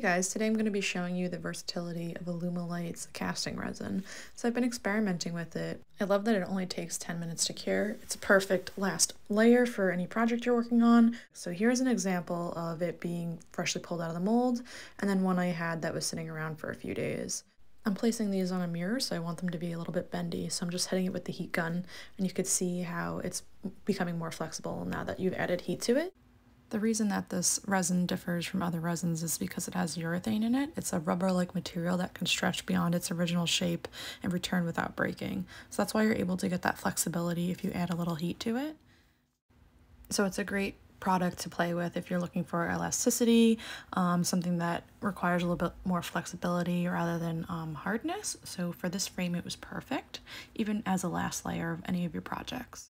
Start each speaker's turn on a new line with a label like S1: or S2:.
S1: Hey guys, today I'm going to be showing you the versatility of Alumilite's casting resin. So I've been experimenting with it. I love that it only takes 10 minutes to cure. It's a perfect last layer for any project you're working on. So here's an example of it being freshly pulled out of the mold and then one I had that was sitting around for a few days. I'm placing these on a mirror, so I want them to be a little bit bendy. So I'm just hitting it with the heat gun, and you could see how it's becoming more flexible now that you've added heat to it. The reason that this resin differs from other resins is because it has urethane in it. It's a rubber-like material that can stretch beyond its original shape and return without breaking. So that's why you're able to get that flexibility if you add a little heat to it. So it's a great product to play with if you're looking for elasticity, um, something that requires a little bit more flexibility rather than um, hardness. So for this frame, it was perfect, even as a last layer of any of your projects.